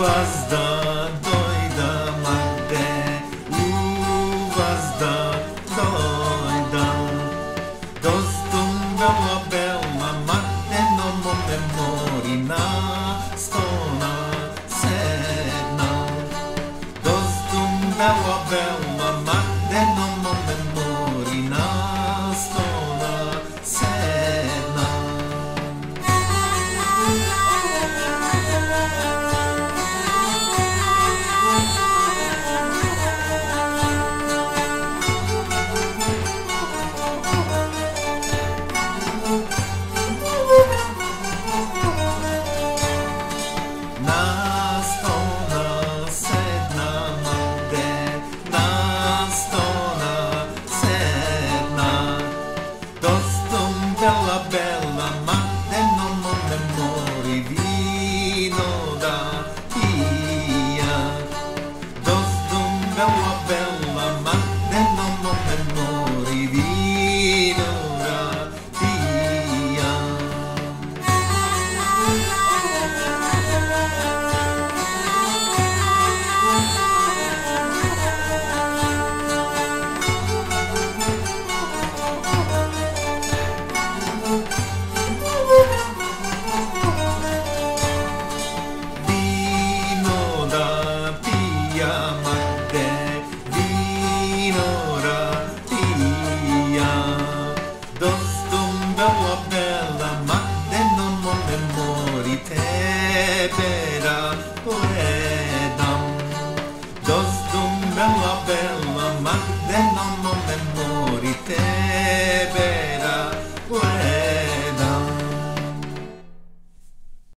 uvas da doida Magdé, uvas da doida. Dostum bela obelma Magdé no momem morina stona sedna. Dostum bela obelma Magdé no no then on